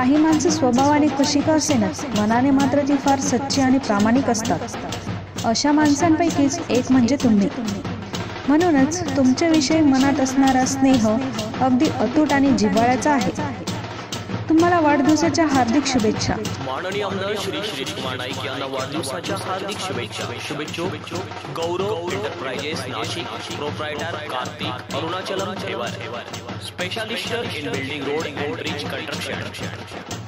काही माणसं स्वभावाने कशी का असेनाच मनाने मात्र ती फार सच्ची आणि प्रामाणिक असतात. अशा माणसांपैकीच एक म्हणजे तुम्ही. म्हणूनच तुमच्याविषयी मनात असणारा स्नेह अगदी अतूट आणि जिव्हाळ्याचा आहे. तुम्हाला वाढदिवसाच्या हार्दिक शुभेच्छा. माननीय आमदार श्री श्री कुमार नाईक यांना वाढदिवसाच्या हार्दिक शुभेच्छा. शुभेच्छुक गौरव एंटरप्राइजेस नाशिक प्रोप्रायटर कार्तिक अरुणाचलम ठेवार specialist in building road and bridge construction.